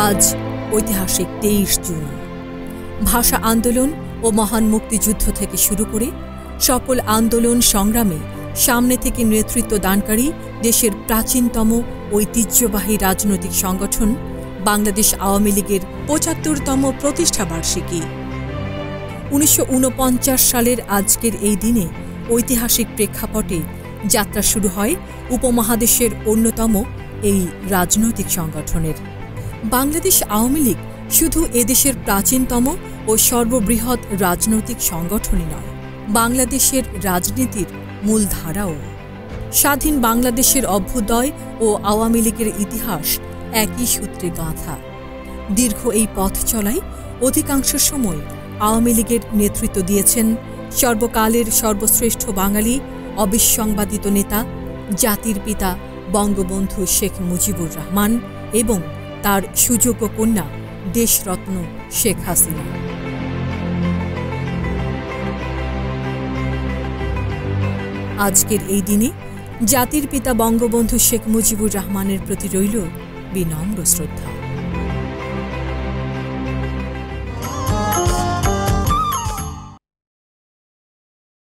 আজ ঐতিহাসিক তেইশ জুন। ভাষা আন্দোলন ও মহান মুক্তিযুদ্ধ থেকে শুরু করে সকল আন্দোলন সংগ্রামে সামনে থেকে নেতৃত্ব দানকারী দেশের প্রাচীনতম ঐতিহ্যবাহী রাজনৈতিক সংগঠন বাংলাদেশ আওয়ামী লীগের পঁচাত্তরতম প্রতিষ্ঠা বার্ষিকী। উনিশশো ঊনপঞ্চাশ সালের আজকের এই দিনে ঐতিহাসিক প্রেক্ষাপটে যাত্রা শুরু হয় উপমহাদেশের অন্যতম এই রাজনৈতিক সংগঠনের। বাংলাদেশ আওয়ামী লীগ শুধু এদেশের প্রাচীনতম ও সর্ববৃহৎ রাজনৈতিক সংগঠনই নয়, বাংলাদেশের রাজনীতির মূলধারাও স্বাধীন বাংলাদেশের অভ্যুদয় ও আওয়ামী লীগের ইতিহাস একই সূত্রে গাঁথা। দীর্ঘ এই পথ চলায় অধিকাংশ সময় আওয়ামী লীগের নেতৃত্ব দিয়েছেন সর্বকালের সর্বশ্রেষ্ঠ বাঙালি, অবিসংবাদিত নেতা, জাতির পিতা বঙ্গবন্ধু শেখ মুজিবুর রহমান এবং তার সুযোগ্য কন্যা দেশরত্ন শেখ হাসিনা। আজকের এই দিনে জাতির পিতা বঙ্গবন্ধু শেখ মুজিবুর রহমানের প্রতি রইল বিনম্র শ্রদ্ধা।